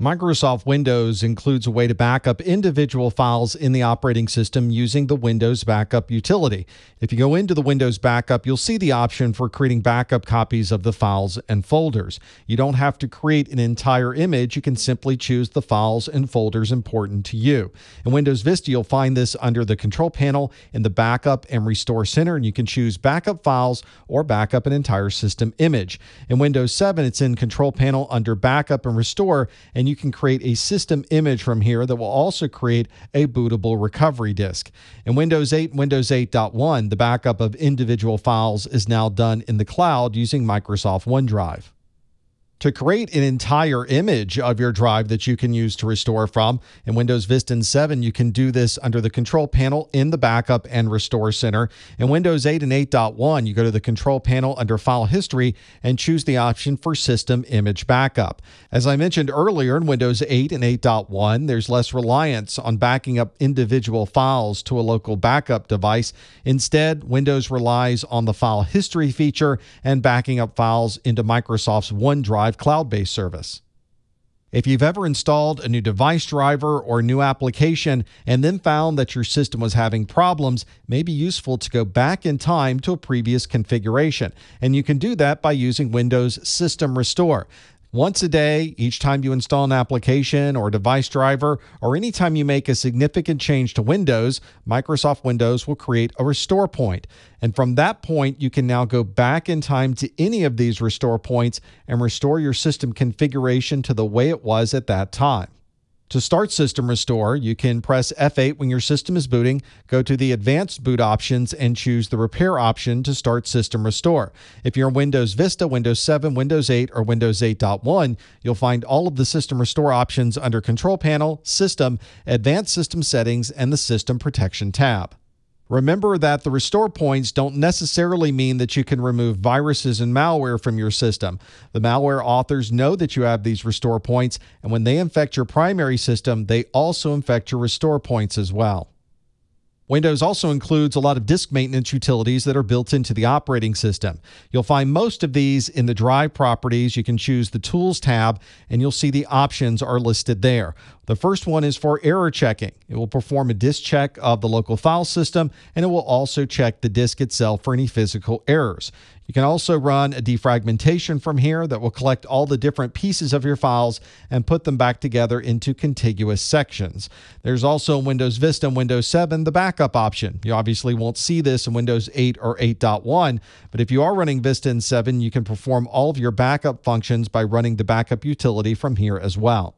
Microsoft Windows includes a way to back up individual files in the operating system using the Windows Backup utility. If you go into the Windows Backup, you'll see the option for creating backup copies of the files and folders. You don't have to create an entire image, you can simply choose the files and folders important to you. In Windows Vista, you'll find this under the Control Panel in the Backup and Restore Center, and you can choose Backup Files or Backup an entire system image. In Windows 7, it's in Control Panel under Backup and Restore, and you can create a system image from here that will also create a bootable recovery disk. In Windows 8 Windows 8.1, the backup of individual files is now done in the cloud using Microsoft OneDrive to create an entire image of your drive that you can use to restore from. In Windows Vista and 7, you can do this under the control panel in the backup and restore center. In Windows 8 and 8.1, you go to the control panel under file history and choose the option for system image backup. As I mentioned earlier in Windows 8 and 8.1, there's less reliance on backing up individual files to a local backup device. Instead, Windows relies on the file history feature and backing up files into Microsoft's OneDrive cloud based service. If you've ever installed a new device driver or new application and then found that your system was having problems, may be useful to go back in time to a previous configuration. And you can do that by using Windows System Restore. Once a day, each time you install an application or device driver, or anytime you make a significant change to Windows, Microsoft Windows will create a restore point. And from that point, you can now go back in time to any of these restore points and restore your system configuration to the way it was at that time. To start System Restore, you can press F8 when your system is booting, go to the Advanced Boot options, and choose the Repair option to start System Restore. If you're in Windows Vista, Windows 7, Windows 8, or Windows 8.1, you'll find all of the System Restore options under Control Panel, System, Advanced System Settings, and the System Protection tab. Remember that the restore points don't necessarily mean that you can remove viruses and malware from your system. The malware authors know that you have these restore points, and when they infect your primary system, they also infect your restore points as well. Windows also includes a lot of disk maintenance utilities that are built into the operating system. You'll find most of these in the Drive properties. You can choose the Tools tab, and you'll see the options are listed there. The first one is for error checking. It will perform a disk check of the local file system, and it will also check the disk itself for any physical errors. You can also run a defragmentation from here that will collect all the different pieces of your files and put them back together into contiguous sections. There's also in Windows Vista and Windows 7 the backup option. You obviously won't see this in Windows 8 or 8.1, but if you are running Vista and 7, you can perform all of your backup functions by running the backup utility from here as well.